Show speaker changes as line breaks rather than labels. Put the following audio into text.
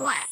Wow.